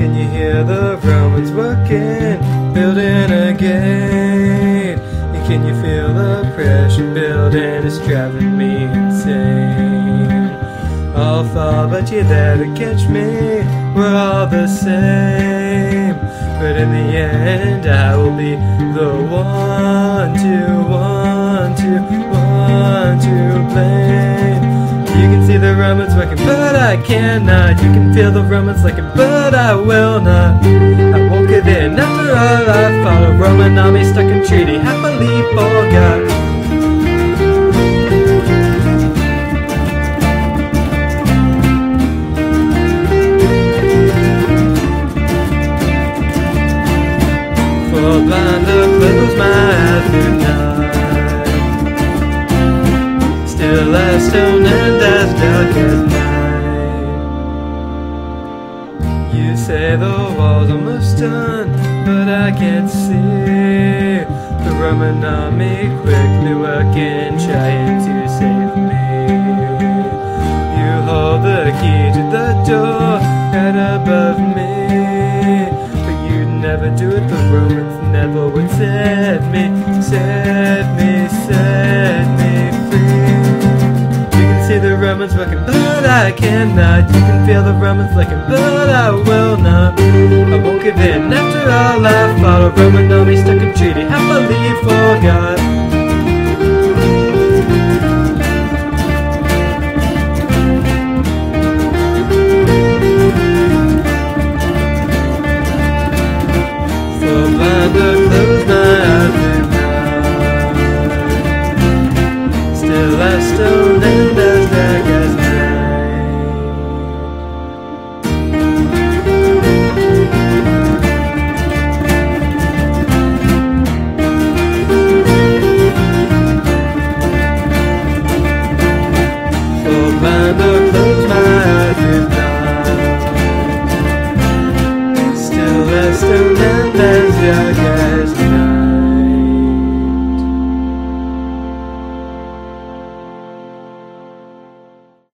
you hear the Romans working, building a gate? And can you feel the pressure building? It's driving me insane. Oh, I'll fall, but you're there to catch me. We're all the same. But in the end, I will be the one to, one to, one to blame. Romans working, but I cannot. You can feel the Romans looking, but I will not. I won't give in. After all, I a Roman army stuck in treaty, happily forgot. For blind to close my say the wall's almost done, but I can't see the Roman army quickly working, trying to save me. You hold the key to the door right above me, but you'd never do it. The Romans never would save me, set me, Romans working, but I cannot. You can feel the Romans looking, but I will not. I won't give in. After all, I fought a Roman army stuck in treaty, happily forgot.